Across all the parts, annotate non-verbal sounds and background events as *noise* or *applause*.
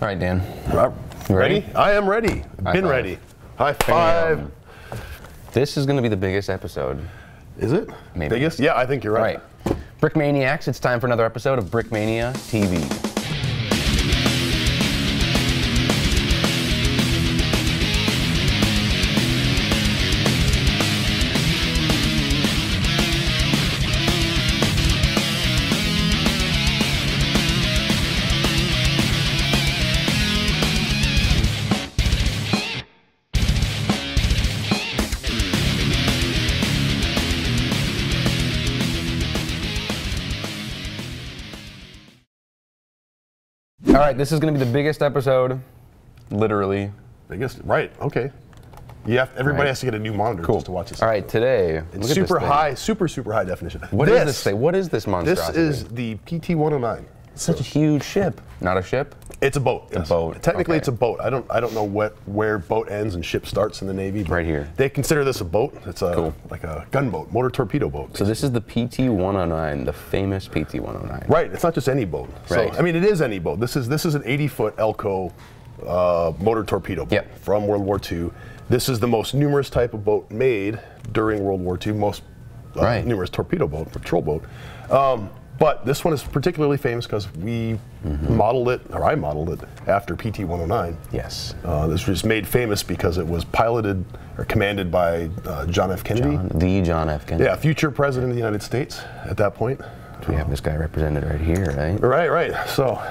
All right, Dan. Uh, You ready? ready? I am ready. High Been five. ready. High five. Bam. This is going to be the biggest episode. Is it? Maybe. Biggest? Yeah, I think you're All right. right. Brick Maniacs, it's time for another episode of Brickmania TV. This is going to be the biggest episode, literally. Biggest? Right. Okay. You have, everybody Right. has to get a new monitor Cool. just to watch this. All right, today. It's look at this super high, super, super high definition. What is this thing? What is this This monstrosity? is the PT-109. such a huge ship. Not a ship? It's a boat. yes. boat, Technically, okay. it's a boat. I don't. I don't know what where boat ends and ship starts in the Navy. but Right here. They consider this a boat. It's a Cool. like a gunboat, motor torpedo boat. So this is the PT-109, the famous PT-109. Right. It's not just any boat. Right. So I mean, it is any boat. This is this is an 80 foot Elco uh, motor torpedo boat Yep. from World War II. This is the most numerous type of boat made during World War II. Most uh, Right. numerous torpedo boat, patrol boat. Um, but this one is particularly famous because we Mm-hmm. modeled it, or I modeled it after PT-109. Yes. Uh, this was made famous because it was piloted or commanded by uh, John F. Kennedy. John- the John F. Kennedy. Yeah, future president of the United States at that point. We have this guy represented right here, right? Right, right. So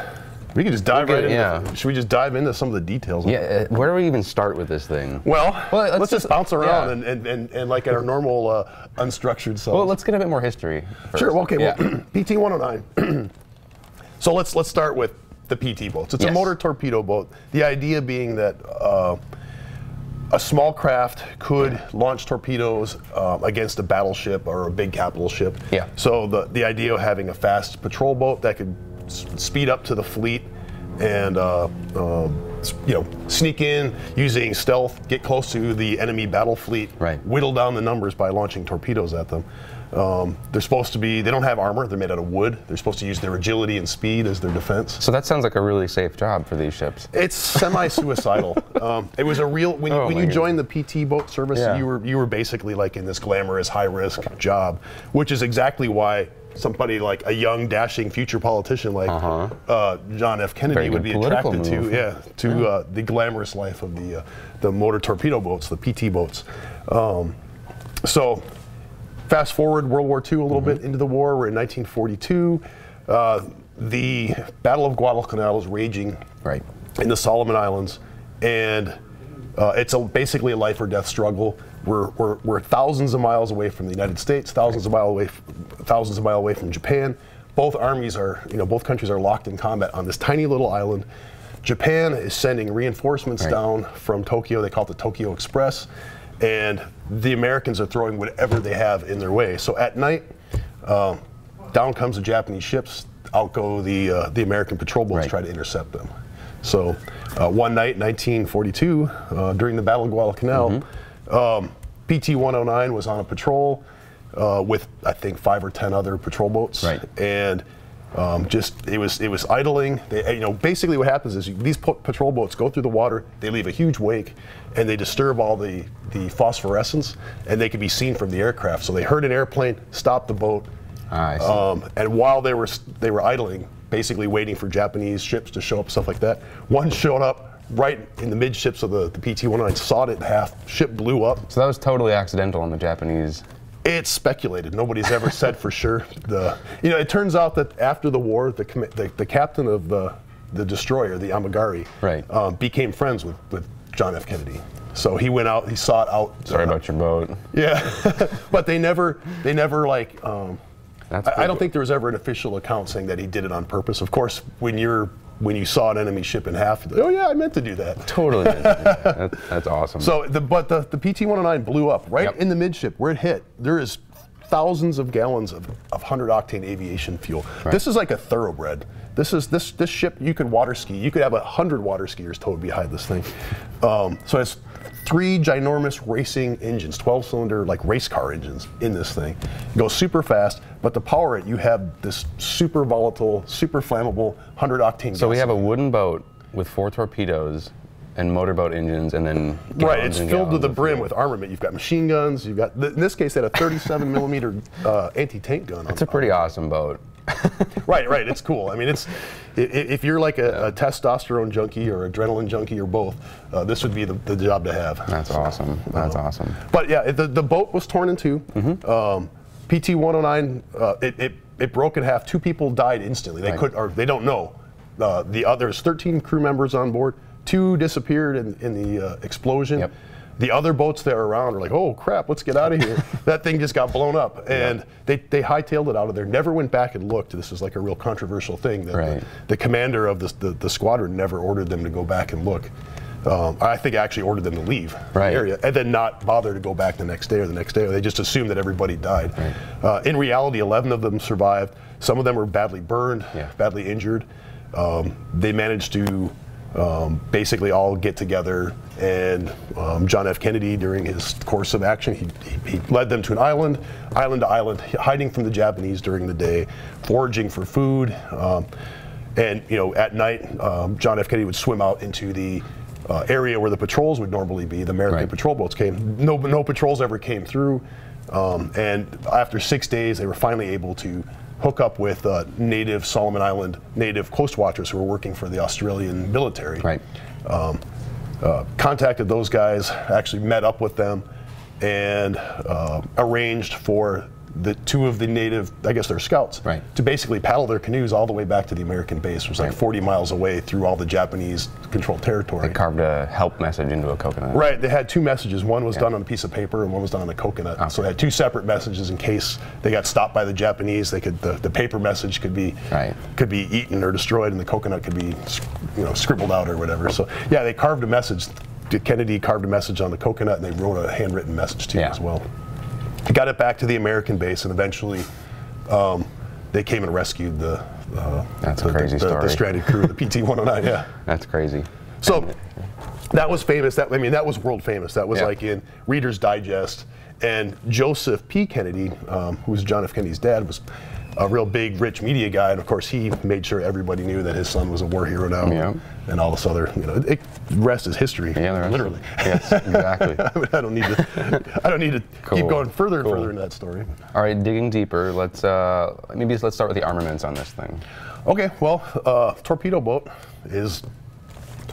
we can just dive right into. yeah. Should we just dive into some of the details? Yeah, uh, where do we even start with this thing? Well, Well, let's, let's just just- bounce around yeah. and, and, and, and like at our normal uh, unstructured selves. Well, let's get a bit more history. First. Sure. well, Okay. Yeah. Well, PT 109. so let's let's start with the PT boats. It's a motor torpedo boat. The idea being that. Uh, a small craft could launch torpedoes um, against a battleship or a big capital ship. Yeah. So the the idea of having a fast patrol boat that could speed up to the fleet and uh, um, you know sneak in using stealth, get close to the enemy battle fleet, Right. whittle down the numbers by launching torpedoes at them. Um, they're supposed to be. They don't have armor. They're made out of wood. They're supposed to use their agility and speed as their defense. So that sounds like a really safe job for these ships. It's semi-suicidal. *laughs* um, it was a real when, you Oh when my you goodness. joined the PT boat service, Yeah. you were you were basically like in this glamorous, high-risk job, which is exactly why somebody like a young, dashing future politician like uh John F. Kennedy Very would be attracted move. to, yeah, to Uh, the glamorous life of the uh, the motor torpedo boats, the PT boats. Um, so fast forward World War II a little Mm-hmm. bit into the war. We're in 1942. Uh, the Battle of Guadalcanal is raging Right. in the Solomon Islands, and uh, it's a, basically a life or death struggle. We're, we're, we're thousands of miles away from the United States, thousands of miles away, thousands of miles away from Japan. Both armies are, you know, both countries are locked in combat on this tiny little island. Japan is sending reinforcements Right. down from Tokyo. They call it the Tokyo Express, and the Americans are throwing whatever they have in their way. So at night, um, down comes the Japanese ships. Out go the uh, the American patrol boats Right. try to intercept them. So uh, one night, 1942, uh, during the Battle of Guadalcanal, Mm-hmm. um, PT-109 was on a patrol uh, with I think five or ten other patrol boats, Right. and um, just it was it was idling. They, you know, basically what happens is you, these po- patrol boats go through the water, they leave a huge wake, and they disturb all the the phosphorescence, and they can be seen from the aircraft. So they heard an airplane, stopped the boat, Ah, um, and while they were they were idling, basically waiting for Japanese ships to show up, stuff like that, one showed up right in the midships of the, the PT-109, sawed it in half, ship blew up. So that was totally accidental on the Japanese. It's speculated. Nobody's ever said for sure. The you know, it turns out that after the war, the the, the captain of the the destroyer, the Amagiri, Right. um, became friends with, with John F. Kennedy. So he went out, he sought out. Sorry uh, about your boat. Yeah, *laughs* but they never, they never like. Um, That's I, I don't think there was ever an official account saying that he did it on purpose. Of course, when you're when you saw an enemy ship in half, you're like, oh yeah, I meant to do that. Totally. that, *laughs* that's awesome. So, the, but the, the PT-109 blew up right Yep. in the midship where it hit. There is thousands of gallons of, of 100 octane aviation fuel. This is like a thoroughbred. This is this this ship. You could water ski. You could have a hundred water skiers towed behind this thing. Um, so it's three ginormous racing engines, 12 cylinder like race car engines in this thing. It goes super fast, but to power it, you have this super volatile, super flammable 100 octane. So we have a wooden boat with four torpedoes and motorboat engines, and then Right, it's filled to the brim with armament. You've got machine guns. You've got, in this case, they had a 37 millimeter uh, anti-tank gun. On it. It's a pretty awesome boat. *laughs* right, right. It's cool. I mean, it's if you're like a, a testosterone junkie or adrenaline junkie or both, uh, this would be the, the job to have. That's awesome. That's awesome. But yeah, the, the boat was torn in 2 Mm-hmm. Um, PT 109, uh, it, it, it broke in half. Two people died instantly. They Right. could, or they don't know. Uh, the others, 13 crew members on board. Two disappeared in, in the uh, explosion. Yep. The other boats that were around were like, "Oh crap, let's get out of here!" *laughs* that thing just got blown up, and they, they hightailed it out of there. Never went back and looked. This is like a real controversial thing. That Right. the, the commander of the, the the squadron never ordered them to go back and look. Um, I think I actually ordered them to leave Right. the area and then not bother to go back the next day or the next day. Or they just assumed that everybody died. Uh, in reality, 11 of them survived. Some of them were badly burned, Yeah. badly injured. Um, they managed to um, basically all get together, and um, John F. Kennedy, during his course of action, he, he, he led them to an island, island to island, hiding from the Japanese during the day, foraging for food. Um, and you know, at night, um, John F. Kennedy would swim out into the uh, area where the patrols would normally be. The American Right. patrol boats came. No, no patrols ever came through. Um, and after six days, they were finally able to hook up with uh, native Solomon Island native coast watchers who were working for the Australian military. Right. Um, uh, contacted those guys, actually met up with them, and uh, arranged for the two of the native, I guess they're scouts, Right. to basically paddle their canoes all the way back to the American base. It was like Right. 40 miles away through all the Japanese controlled territory. They carved a help message into a coconut. Right, they had two messages. One was Yeah. done on a piece of paper, and one was done on a coconut. So they had two separate messages in case they got stopped by the Japanese. They could the, the paper message could be Right. could be eaten or destroyed, and the coconut could be you know scribbled out or whatever. So yeah, they carved a message. Kennedy carved a message on the coconut, and they wrote a handwritten message to Yeah. as well. Got it back to the American base, and eventually. Um, they came and rescued the, uh, That's the, crazy the, the, stranded crew, the PT-109. Yeah. *laughs* That's crazy. So that was famous. That I mean, that was world famous. That was like in Reader's Digest. And Joseph P. Kennedy, um, who was John F. Kennedy's dad, was a real big, rich media guy, and of course, he made sure everybody knew that his son was a war hero now, Yeah. and all this other, you know, it, rest is history. Yeah, the rest- literally. Yes, exactly. *laughs* I, don't need to. I don't need to Cool. keep going further and further into that story. All right, digging deeper. Let's uh, maybe let's start with the armaments on this thing. Okay, well, uh, torpedo boat is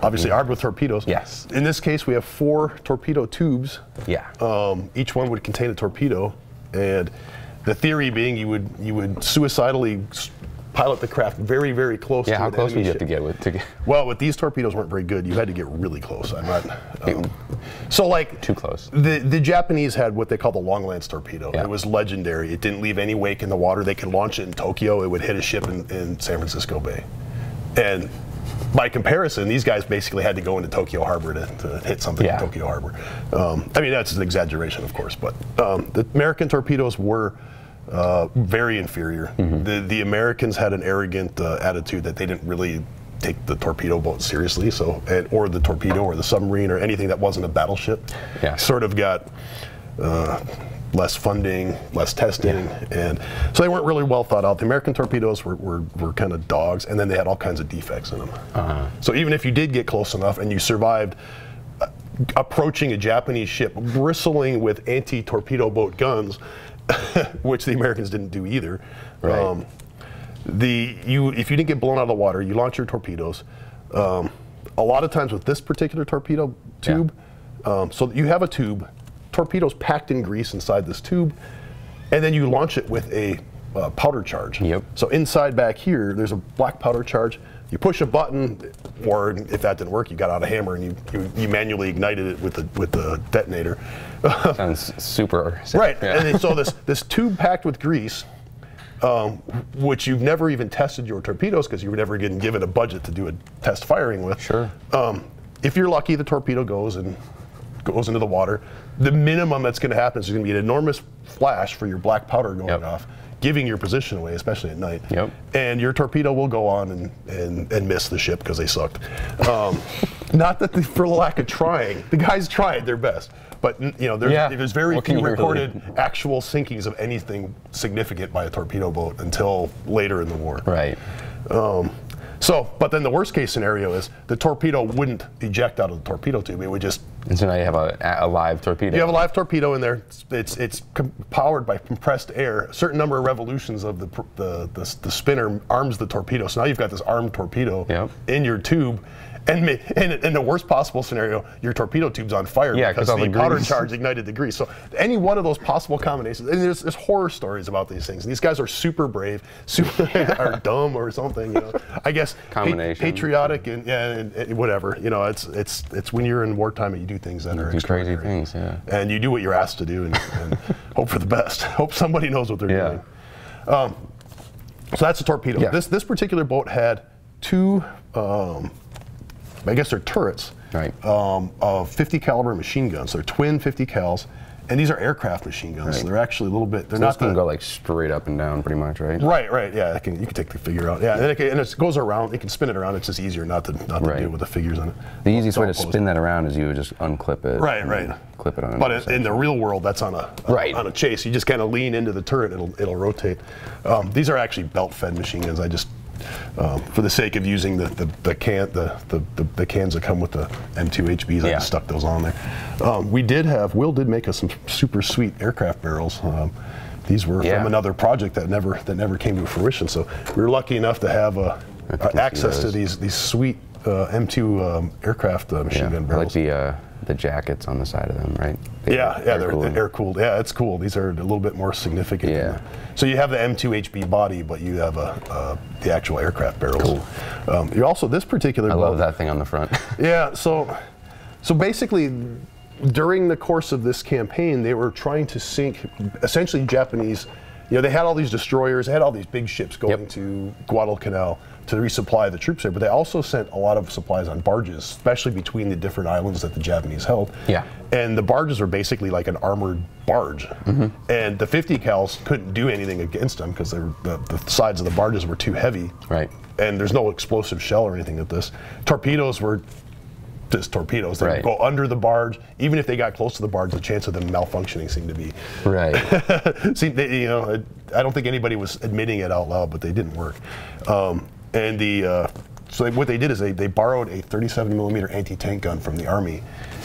obviously armed with torpedoes. Yes. In this case, we have four torpedo tubes. Yeah. Um, each one would contain a torpedo, and the theory being you would you would suicidally pilot the craft very very close. yeah. to How close would you have to get with to get *laughs* Well, with these torpedoes weren't very good. You had to get really close. I'm not. Um, so like too close? the the Japanese had what they call the long lance torpedo. Yeah. It was legendary. It didn't leave any wake in the water. They could launch it in Tokyo. It would hit a ship in, in San Francisco Bay. And by comparison, these guys basically had to go into Tokyo Harbor to, to hit something Yeah. in Tokyo Harbor. Um, I mean, that's an exaggeration, of course, but um, the American torpedoes were uh, very inferior. Mm-hmm. The, the Americans had an arrogant uh, attitude that they didn't really take the torpedo boat seriously, so and, or the torpedo or the submarine or anything that wasn't a battleship. Yeah. Sort of got uh, less funding, less testing, and so they weren't really well thought out. The American torpedoes were, were, were kind of dogs, and then they had all kinds of defects in them. Uh-huh. So even if you did get close enough and you survived uh, approaching a Japanese ship bristling with anti-torpedo boat guns, *laughs* which the Americans didn't do either. Right. the you if you didn't get blown out of the water, you launch your torpedoes. Um, a lot of times with this particular torpedo tube, um, so you have a tube, torpedoes packed in grease inside this tube, and then you launch it with a uh, powder charge. Yep. So inside back here, there's a black powder charge. You push a button, or if that didn't work, you got out a hammer and you, you, you manually ignited it with the with the detonator. *laughs* Sounds super. Right. Yeah. And so this *laughs* this tube packed with grease, um, which you've never even tested your torpedoes because you were never getting given a budget to do a test firing with. Sure. Um, if you're lucky, the torpedo goes and goes into the water. The minimum that's going to happen is there's going to be an enormous flash for your black powder going Yep. off, giving your position away, especially at night. Yep. And your torpedo will go on and, and, and miss the ship because they sucked. Um, *laughs* not that for lack of trying, the guys tried their best. But you know, there's, Yeah. there's very few you really- recorded actual sinkings of anything significant by a torpedo boat until later in the war. Right. So, but then the worst case scenario is the torpedo wouldn't eject out of the torpedo tube. It would just And so now you have a, a live torpedo. you have a live torpedo in there. It's it's, it's powered by compressed air. A certain number of revolutions of the, the the the spinner arms the torpedo. So now you've got this armed torpedo Yep. in your tube. And ma- in, in the worst possible scenario, your torpedo tube's on fire Yeah, 'cause because the the powder charge ignited the grease. So any one of those possible combinations, and there's, there's horror stories about these things. These guys are super brave, super *laughs* *laughs* are dumb or something. You know, I guess pa- Combination. patriotic and, yeah, and, and whatever. You know, it's it's it's when you're in wartime and you do things that are do crazy things, yeah. And you do what you're asked to do and, and *laughs* hope for the best. Hope somebody knows what they're Yeah. doing. Um, so that's a torpedo. Yeah. This this particular boat had two, um, I guess they're turrets, Right. um, of 50 caliber machine guns. They're twin 50 cals, and these are aircraft machine guns. So they're actually a little bit. They're So this not can the, go like straight up and down, pretty much, right? Right, right, yeah. Can, you can take the figure out, yeah, and, it, can, and it goes around. You can spin it around. It's just easier not to not to Right. deal with the figures on it. The easiest way to spin that around is you would just unclip it. Right, right. Clip it on. But in, the real world, that's on a Right. on a chase. You just kind of lean into the turret; it'll it'll rotate. Um, these are actually belt-fed machine guns. I just, um, for the sake of using the the, the can the, the, the, cans that come with the M2 HBs, I Yeah. just stuck those on there. Um, we did have Will did make us some super sweet aircraft barrels. Um, these were Yeah. from another project that never that never came to fruition. So we were lucky enough to have uh, I can see access to these these sweet uh, M2 um, aircraft uh, machine Yeah. gun I like barrels. the uh, the jackets on the side of them, right? They- Yeah, yeah, they're, cool. air cooled. Yeah, it's cool. These are a little bit more significant. Yeah. so you have the M2 HB body, but you have a, uh, the actual aircraft barrels. Um, you also this particular. I boat- love that thing on the front. *laughs* Yeah. So, so basically, during the course of this campaign, they were trying to sink essentially Japanese. You know, they had all these destroyers, they had all these big ships going Yep. to Guadalcanal to resupply the troops there, but they also sent a lot of supplies on barges, especially between the different islands that the Japanese held. Yeah. And the barges were basically like an armored barge. Mm-hmm. And the 50 cals couldn't do anything against them because the, the sides of the barges were too heavy. Right. And there's no explosive shell or anything at this. Torpedoes were just torpedoes. They Right. go under the barge. Even if they got close to the barge, the chance of them malfunctioning seemed to be. right. *laughs* See, they, you know, I don't think anybody was admitting it out loud, but they didn't work. Um, and the uh, so they, what they did is they, they borrowed a 37 millimeter anti-tank gun from the army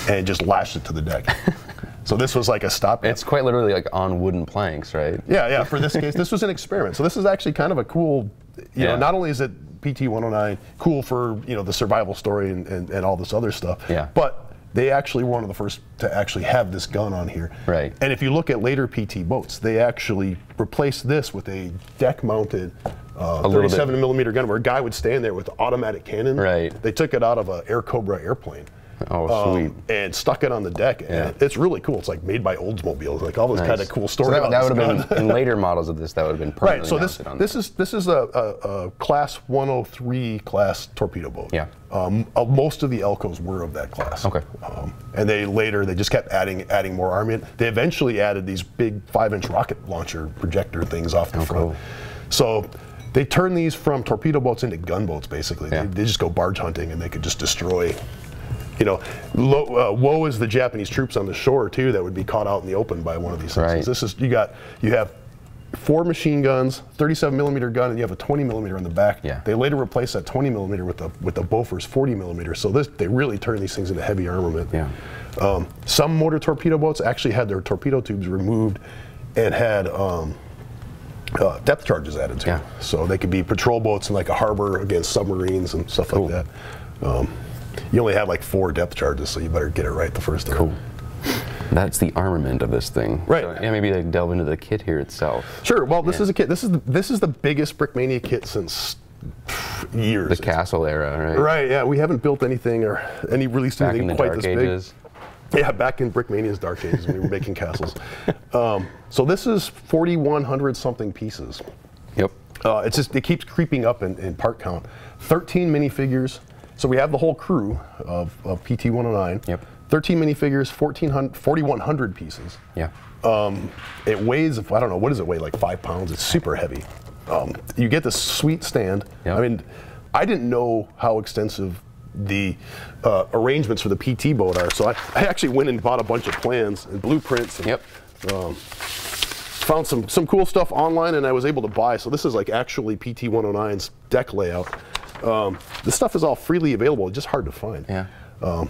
and just lashed it to the deck. *laughs* so this was like a stop. It's quite literally like on wooden planks, right? Yeah, yeah. For this case, this was an experiment. So this is actually kind of a cool. You know, Yeah. not only is it PT 109 cool for you know the survival story and, and, and all this other stuff. Yeah. But they actually were one of the first to actually have this gun on here. Right. And if you look at later PT boats, they actually replaced this with a deck-mounted. Uh, little 37 millimeter gun where a guy would stand there with automatic cannon. Right. They took it out of an Airacobra airplane. Oh, um, sweet. and stuck it on the deck. And Yeah. it's really cool. It's like made by Oldsmobile. Like all this kind of Nice. cool So that, that would have been in *laughs* later models of this. That would have been Right. So this this there. is this is a, a, a class 103 class torpedo boat. Yeah. Um, uh, most of the Elcos were of that class. Okay. Um, and they later they just kept adding adding more armament. They eventually added these big five inch rocket launcher projector things off the Oh, front. cool. So. They turned these from torpedo boats into gunboats, basically. Yeah. They, they just go barge hunting and they could just destroy you know, lo, uh, woe is the Japanese troops on the shore too that would be caught out in the open by one of these things. Right. This is you got you have four machine guns, 37 millimeter gun, and you have a 20 millimeter on the back. Yeah. They later replaced that 20 millimeter with the with the Bofors 40 millimeter. So this they really turn these things into heavy armament. Yeah. Um, some motor torpedo boats actually had their torpedo tubes removed and had. Um, uh, depth charges added to Yeah. them. So they could be patrol boats in like a harbor against submarines and stuff Cool. like that. Um, you only have like four depth charges, so you better get it right the first time. Cool. That's the armament of this thing. Right. So, yeah, maybe like delve into the kit here itself. Sure. Well, this Yeah. is a kit. This is the, this is the biggest Brickmania kit since years. The It's- castle era, right? Right. Yeah. We haven't built anything or any released Back anything quite this big. Yeah, back in Brickmania's dark ages we were making castles. *laughs* Um, so this is 4,100 something pieces. Yep. Uh, it's just it keeps creeping up in, in part count. 13 minifigures. So we have the whole crew of, of PT 109. Yep. 13 minifigures, 1,400 4,100 pieces. Yeah. Um, it weighs, I don't know, what does it weigh? Like five pounds. It's super heavy. Um, you get this sweet stand. Yep. I mean, I didn't know how extensive the uh, arrangements for the PT boat are. So I, I actually went and bought a bunch of plans and blueprints. And, Yep. Um, found some some cool stuff online, and I was able to buy. So this is like actually PT 109's deck layout. Um, this stuff is all freely available. It's just hard to find. Yeah. Um,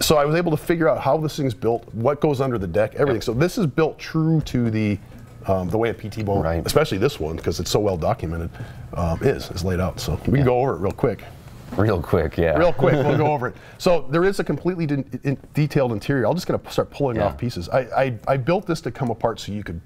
so I was able to figure out how this thing's built, what goes under the deck, everything. So this is built true to the um, the way a PT boat, Right. especially this one because it's so well documented, um, is is laid out. So we can go over it real quick. Real quick, yeah. Real quick, we'll go *laughs* over it. So there is a completely de- in- detailed interior. I'm just going to start pulling Yeah. off pieces. I, I I built this to come apart so you could.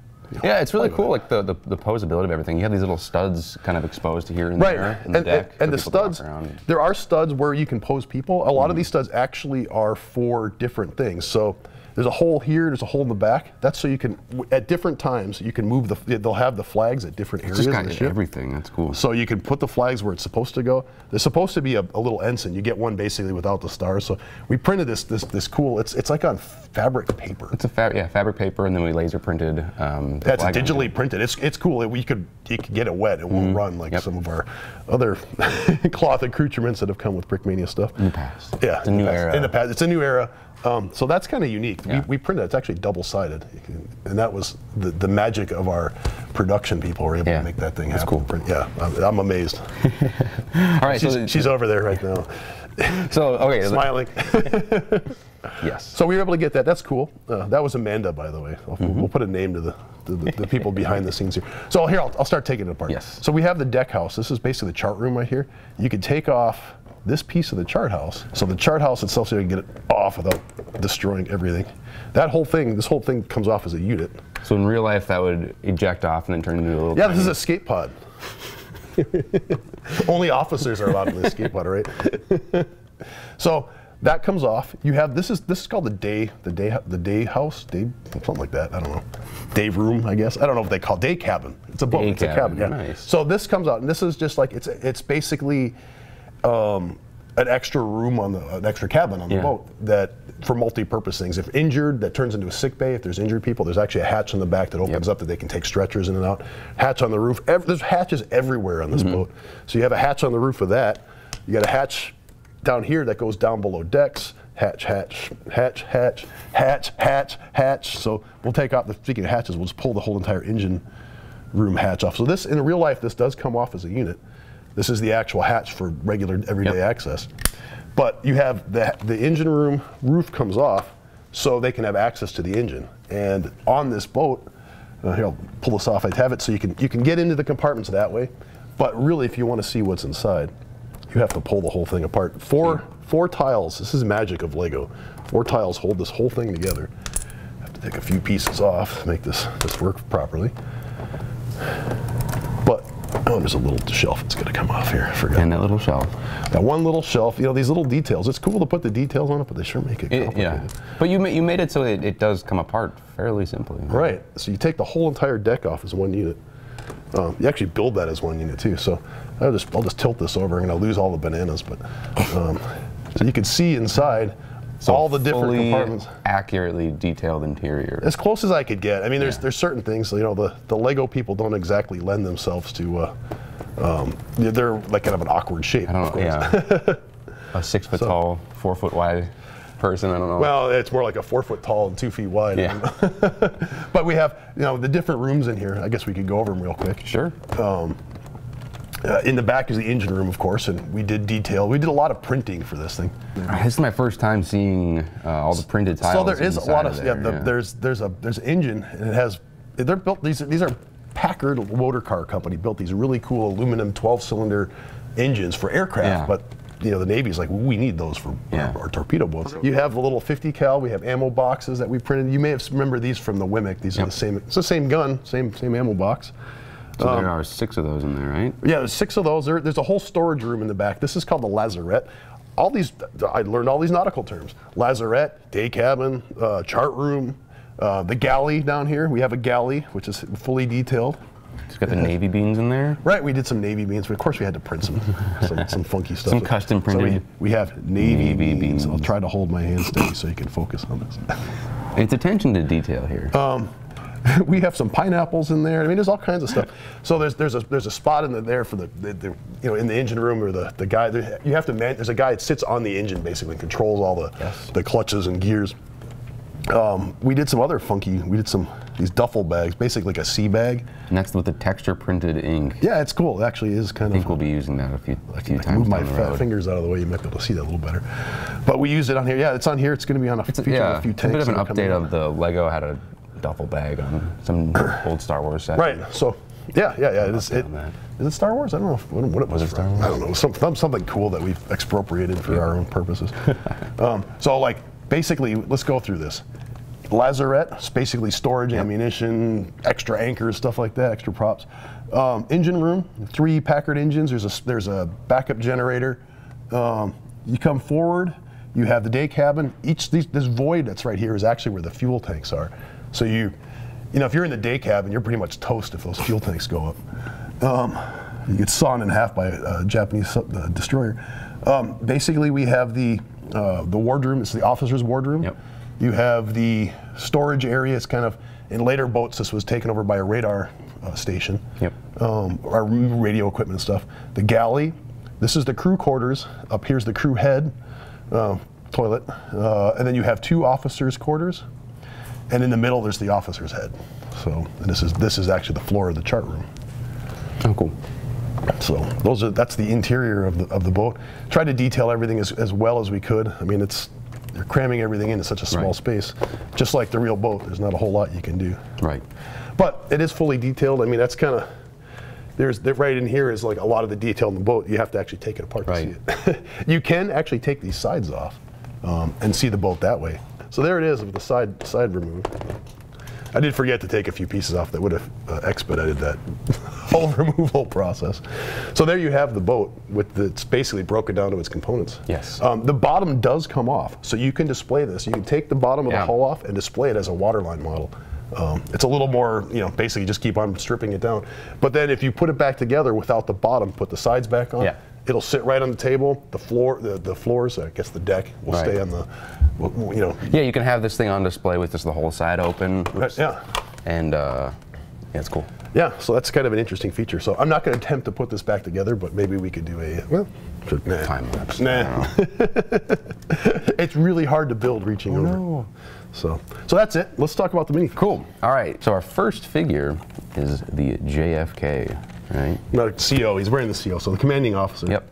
Yeah, it's really cool, like the, the, the posability of everything. You have these little studs kind of exposed here and Right, there in and, the deck. and, and the to studs. There are studs where you can pose people. A lot Mm-hmm. of these studs actually are for different things. So there's a hole here. There's a hole in the back. That's so you can at different times you can move the. They'll have the flags at different It's areas. just got everything. That's cool. So you can put the flags where it's supposed to go. There's supposed to be a, a little ensign. You get one basically without the stars. So we printed this this this cool. It's it's like on fabric paper. It's a fa- yeah, fabric paper, and then we laser printed. Um, That's digitally it. printed. It's it's cool. We could you could get it wet. It won't run like Mm-hmm. Yep. some of our other *laughs* cloth accoutrements that have come with Brickmania stuff. In the past. Yeah, It's a new past. era. In the past, it's a new era. Um, so that's kind of unique. Yeah. We, we printed it. It's actually double sided, and that was the, the magic of our production people were able Yeah. to make that thing That's happen. cool. Print- Yeah, I'm, I'm amazed. *laughs* All right, She's, so, she's over there right now, *laughs* so okay, smiling. *laughs* yes. So we were able to get that. That's cool. Uh, that was Amanda, by the way. I'll- We'll put a name to the, the, the, the people behind the scenes here. So here, I'll, I'll start taking it apart. Yes. So we have the deck house. This is basically the chart room right here. You could take off this piece of the chart house. So the chart house itself, so you can get it off without destroying everything. That whole thing, this whole thing comes off as a unit. So in real life, that would eject off and then turn into a little. Yeah, this is a skate pod. *laughs* Only officers are allowed in the skate pod, right? *laughs* so that comes off. You have this is this is called the day the day the day house day something like that. I don't know. Day room, I guess. I don't know if they call it day cabin. It's a boat. Day it's a cabin. cabin, Yeah. nice. So this comes out, and this is just like it's it's basically um, an extra room on the an extra cabin on the Yeah. boat that for multi-purpose things. If injured, that turns into a sick bay. If there's injured people, there's actually a hatch in the back that opens Yep. up that they can take stretchers in and out. Hatch on the roof. There's hatches everywhere on this Mm-hmm. boat. So you have a hatch on the roof of that. You got a hatch down here that goes down below decks. Hatch, hatch, hatch, hatch, hatch, hatch, hatch. So we'll take out the speaking of hatches, we'll just pull the whole entire engine room hatch off. So this, in real life, this does come off as a unit. This is the actual hatch for regular everyday Yep. access. But you have the, the engine room roof comes off so they can have access to the engine. And on this boat, uh, here I'll pull this off. I have it so you can you can get into the compartments that way. But really, if you want to see what's inside, you have to pull the whole thing apart. Four four tiles. This is magic of Lego. Four tiles hold this whole thing together. I have to take a few pieces off to make this this work properly. Oh, there's a little shelf that's gonna come off here. I forgot. and that little shelf. That one little shelf. You know these little details. It's cool to put the details on it, but they sure make it It- complicated. yeah, but you ma- you made it so it, it does come apart fairly simply. Right. So you take the whole entire deck off as one unit. Um, you actually build that as one unit too. So I'll just I'll just tilt this over and I'll lose all the bananas, but um, so you can see inside So all the different compartments. accurately detailed interior. As close as I could get. I mean, there's Yeah. there's certain things. You know, the the Lego people don't exactly lend themselves to. Uh, um, they're- like kind of an awkward shape. I don't know. Yeah, *laughs* a six foot tall, four foot wide person. I don't know. Well, it's more like a four foot tall and two feet wide. Yeah. *laughs* but we have, you know, the different rooms in here. I guess we could go over them real quick. sure. Uh, in the back is the engine room, of course, and we did detail. We did a lot of printing for this thing. This is my first time seeing uh, all the printed tiles. So there is a lot of, yeah, there, the, There's there's a there's an engine, and it has. They're built. These are, these are Packard Motor Car Company built these really cool aluminum 12 cylinder engines for aircraft, Yeah. but. You know the Navy's like we need those for Yeah. our, our torpedo boats. You have the little 50 cal. We have ammo boxes that we printed. You may have remember these from the Wimick. These are the same. It's the same gun, same same ammo box. So um, there are six of those in there, right? Yeah, there's six of those. There, there's a whole storage room in the back. This is called the lazarette. All these, I learned all these nautical terms: lazarette, day cabin, uh, chart room, uh, the galley down here. We have a galley, which is fully detailed. It's got the navy beans in there. Right, we did some navy beans, but of course we had to print some *laughs* some, some funky stuff. Some custom So we, we have navy, navy beans. I'll try to hold my hand steady so you can focus on this. It's attention to detail here. Um, *laughs* we have some pineapples in there. I mean, there's all kinds of stuff. So there's there's a there's a spot in the, there for the, the, the you know in the engine room or the the guy. There, you have to man. There's a guy that sits on the engine basically and controls all the Yes. the clutches and gears. Um, we did some other funky. We did some these duffel bags, basically like a sea bag. That's with the texture printed ink. Yeah, it's cool. It actually is kind of I think we'll be using that a few, a few I times move my down the road. fingers out of the way. You might be able to see that a little better. But we use it on here. Yeah, it's on here. It's going to be on a, It's a, feature yeah, a few it's a bit tanks of an that are coming update of the Lego had a duffel bag on some *coughs* old Star Wars set. Right. So, yeah, yeah, yeah. It is, it, is it Star Wars? I don't know if, what, what it was. it. Star Wars? I don't know. Some, some- something cool that we've expropriated for our own purposes. *laughs* um, so, like, basically, let's go through this. Lazarette, it's basically storage, ammunition, extra anchors, stuff like that, extra props. Um, engine room, three Packard engines. There's a there's a backup generator. Um, you come forward, you have the day cabin. Each these, this void that's right here is actually where the fuel tanks are. So you, you know, if you're in the day cabin, you're pretty much toast if those fuel tanks go up. Um, you get sawn in half by a Japanese uh, destroyer. Um, basically, we have the uh, the wardroom. It's the officer's wardroom. Yep. You have the storage area. It's kind of in later boats. This was taken over by a radar uh, station. Yep. Um, our radio equipment and stuff. The galley. This is the crew quarters. Up here's the crew head, uh, toilet, uh, and then you have two officers' quarters, and in the middle there's the officer's head. So and this is this is actually the floor of the chart room. Oh, cool. So those are that's the interior of the of the boat. Tried to detail everything as, as well as we could. I mean, it's you're cramming everything into such a small Right. space. Just like the real boat, there's not a whole lot you can do. Right. But it is fully detailed. I mean, that's kind of there's there, right in here is like a lot of the detail in the boat. You have to actually take it apart Right. to see it. *laughs* you can actually take these sides off um, and see the boat that way. So there it is with the side side removed. I did forget to take a few pieces off that would have uh, expedited that *laughs* whole *laughs* removal process. So there you have the boat with the, it's basically broken down to its components. Yes. Um, the bottom does come off, so you can display this. You can take the bottom of Yeah. the hull off and display it as a waterline model. Um, it's a little more, you know, basically just keep on stripping it down. But then if you put it back together without the bottom, put the sides back on, Yeah. It'll sit right on the table. The floor, the, the floors, I guess the deck will Right. stay on the, you know, Yeah, you can have this thing on display with just the whole side open. right, yeah. And uh, yeah, it's cool. Yeah, so that's kind of an interesting feature. So I'm not going to attempt to put this back together, but maybe we could do a well, nah. Time lapse. Nah. *laughs* it's really hard to build reaching over. no. So, so that's it. Let's talk about the mini. Cool. All right. So our first figure is the JFK, right? No, CO. He's wearing the CO. So the commanding officer. Yep.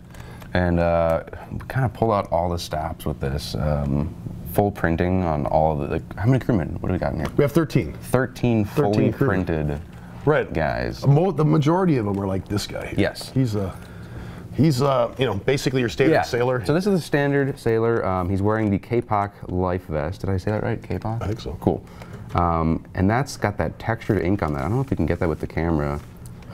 And uh, we kind of pull out all the stops with this. Um, full printing on all of the. Like, how many crewmen? What do we got in here? We have 13. 13 fully 13 printed Right. guys. Mo- the majority of them are like this guy. Here. Yes. He's uh, he's uh, you know, basically your standard sailor. So this is the standard sailor. Um, he's wearing the kapok life vest. Did I say that right? kapok? I think so. Cool. Um, and that's got that textured ink on that. I don't know if you can get that with the camera.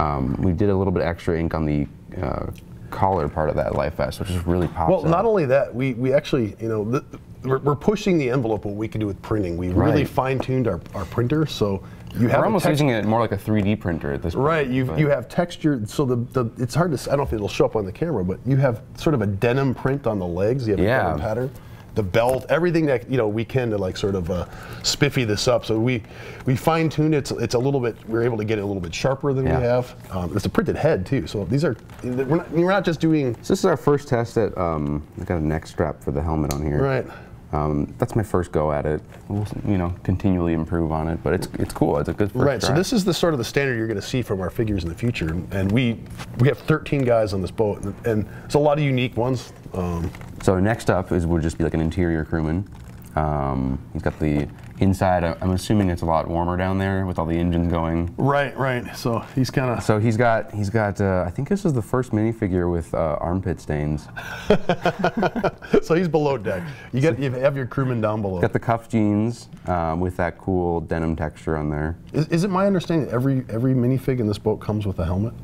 Um, we did a little bit extra ink on the uh, collar part of that life vest, which is really pops Well, not only that, we, we actually, you know, we're, we're pushing the envelope what we can do with printing. We really fine tuned our, our printer, so you have We're almost using it more like a 3D printer at this point. Right, you you have texture, so the, the it's hard to I don't know if it'll show up on the camera, but you have sort of a denim print on the legs. You have Yeah. a denim pattern, the belt, everything that you know we can to like sort of uh, spiffy this up. So we we fine tuned it. It's, it's a little bit. We're able to get it a little bit sharper than Yeah. we have. Um, it's a printed head too. So these are we're not, we're not just doing So this is our first test at, um, I got a neck strap for the helmet on here. right. Um, that's my first go at it. We'll, you know, continually improve on it, but it's it's cool. It's a good first Right. So this is the sort of the standard you're going to see from our figures in the future, and, and we we have 13 guys on this boat, and, and it's a lot of unique ones. Um, So next up is would just be like an interior crewman. Um, he's got the inside. I- I'm assuming it's a lot warmer down there with all the engines going. right. Right. So he's kind of So he's got he's got. Uh, I think this is the first minifigure with uh, armpit stains. *laughs* so he's below deck. You get you have your crewman down below. Got the cuff jeans um, with that cool denim texture on there. Is, is it my understanding that every every minifig in this boat comes with a helmet?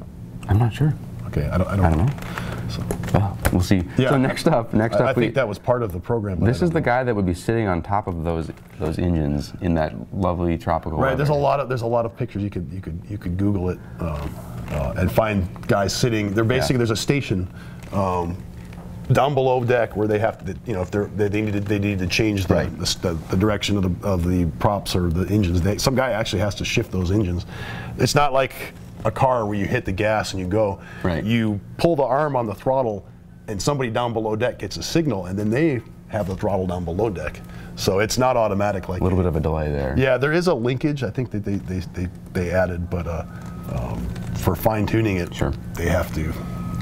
I'm not sure. Okay, I don't. I don't, I don't know. So, Well, we'll see. Yeah. So next up, next I, up, I we, think that was part of the program. this is the know. guy that would be sitting on top of those those engines in that lovely tropical. Right. There's a lot of there's a lot of pictures you could you could you could Google it um, uh, and find guys sitting. They're basically there's a station. Um, down below deck, where they have to, you know, if they're, they, they need to, they need to change the, Right. the, the direction of the, of the props or the engines. They, some guy actually has to shift those engines. It's not like a car where you hit the gas and you go. Right. You pull the arm on the throttle, and somebody down below deck gets a signal, and then they have the throttle down below deck. So it's not automatic like A little bit of a delay there. yeah, there is a linkage. I think that they they, they, they added, but uh, um, for fine tuning it, Sure. they have to.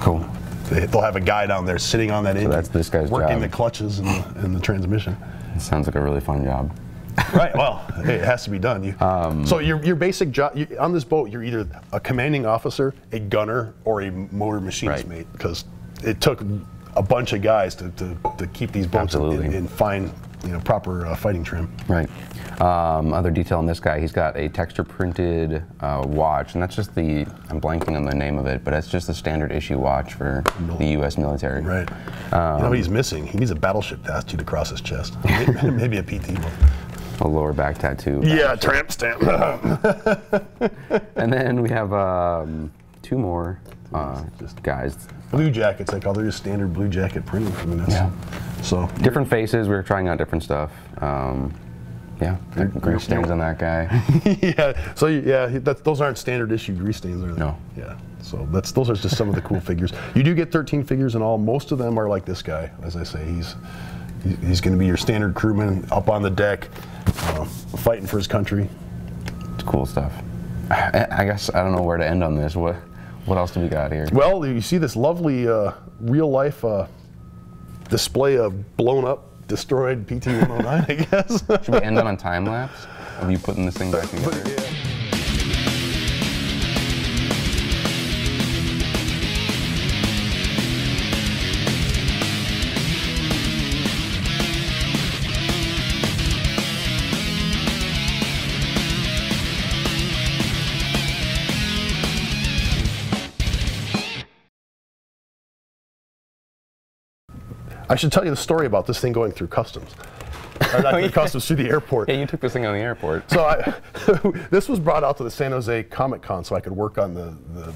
Cool. They, they'll have a guy down there sitting on that engine. that's this guy's working job. the clutches and the, and the transmission. Sounds like a really fun job. Right. Well, hey, it has to be done. You, Um, so your your basic job you, on this boat, you're either a commanding officer, a gunner, or a motor machinist Right. mate, because it took a bunch of guys to, to, to keep these boats in, in fine, you know, proper uh, fighting trim. Right. Um, other detail on this guy, he's got a texture printed uh, watch, and that's just the, I'm blanking on the name of it, but that's just the standard issue watch for the U.S. military. Right. Um, you know what he's missing? He needs a battleship tattooed across his chest. *laughs* Maybe, maybe a PT boat. A lower back tattoo. Yeah, tramp stamp. *laughs* And then we have um, two more uh, just guys. blue jackets, like all they're just standard blue jacket printing. I mean, that's, Yeah. So Different faces, we were trying out different stuff. Um, yeah, grease stains on that guy. *laughs* yeah, so yeah, that, those aren't standard issue grease stains, are they? No. Yeah. So that's those are just some of the cool figures. You do get 13 figures in all. Most of them are like this guy. As I say, he's he- he's going to be your standard crewman up on the deck, uh, fighting for his country. It's cool stuff. I, I guess I don't know where to end on this. What what else do we got here? Well, you see this lovely uh, real life uh, display of blown up, destroyed PT-109, I guess. Should we end on a time lapse of you putting this thing back *laughs* together? I should tell you the story about this thing going through customs. *laughs* Or not through customs, through the airport. Yeah, you took this thing on the airport. So I, *laughs* this was brought out to the San Jose Comic Con so I could work on the, the The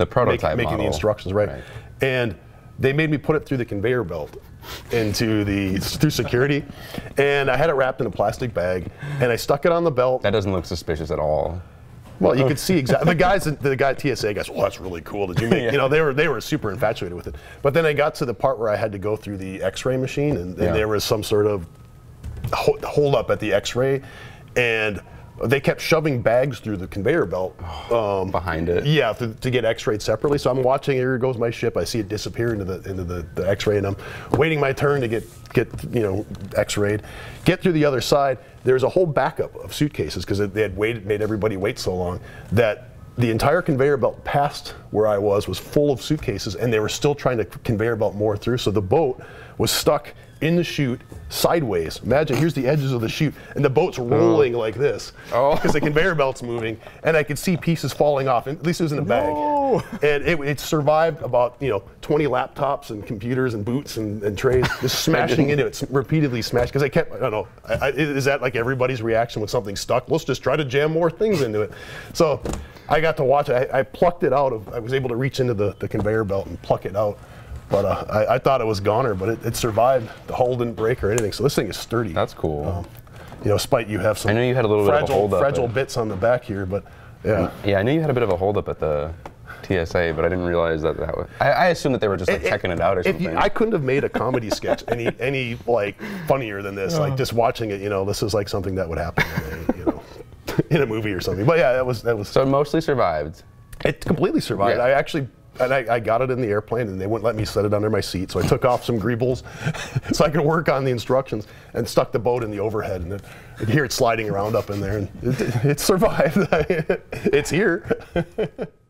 make- prototype making the instructions right. Right. And they made me put it through the conveyor belt into the through security, and I had it wrapped in a plastic bag, and I stuck it on the belt. That doesn't look suspicious at all. Well, you could *laughs* see exactly the guys. The guy at TSA guys, well, that's really cool. Did you make? *laughs* You know, they were they were super infatuated with it. But then I got to the part where I had to go through the X-ray machine, and, and Yeah. there was some sort of hold up at the X-ray, and they kept shoving bags through the conveyor belt um, Behind it. Yeah, to, to get X-rayed separately. So I'm watching. Here goes my ship. I see it disappear into the into the, the X-ray, and I'm waiting my turn to get get you know X-rayed. Get through the other side. There's a whole backup of suitcases because they had waited, made everybody wait so long that the entire conveyor belt past where I was was full of suitcases, and they were still trying to conveyor belt more through. So the boat was stuck in the chute sideways. Imagine here's the edges of the chute, and the boat's rolling oh. like this Oh. because the conveyor belt's moving, and I could see pieces falling off. And at least it was in a bag, and it, it survived about you know 20 laptops and computers and boots and, and trays just *laughs* smashing into it, repeatedly smashed. Because I kept, I don't know, I, I, is that like everybody's reaction when something's stuck? Let's just try to jam more things into it. So I got to watch it. I, I plucked it out of. I was able to reach into the, the conveyor belt and pluck it out. But uh, I, I thought it was goner, but it, it survived. The hull didn't break or anything. So this thing is sturdy. That's cool. Um, you know, spite you have some. I know you had a little bit of a fragile, holdup, fragile bits on the back here, but yeah. Yeah, I knew you had a bit of a holdup at the TSA, but I didn't realize that that was. I, I assumed that they were just like checking it out or something. You, I couldn't have made a comedy sketch any *laughs* any like funnier than this. Like just watching it, you know, this is like something that would happen, in a, you know, *laughs* in a movie or something. But yeah, that was that was. so it mostly survived. It completely survived. Yeah. I actually. And I, I got it in the airplane, and they wouldn't let me set it under my seat. So I took off some greebles, *laughs* so I could work on the instructions, and stuck the boat in the overhead. And you hear it sliding around up in there, and it, it survived. *laughs* it's here. *laughs*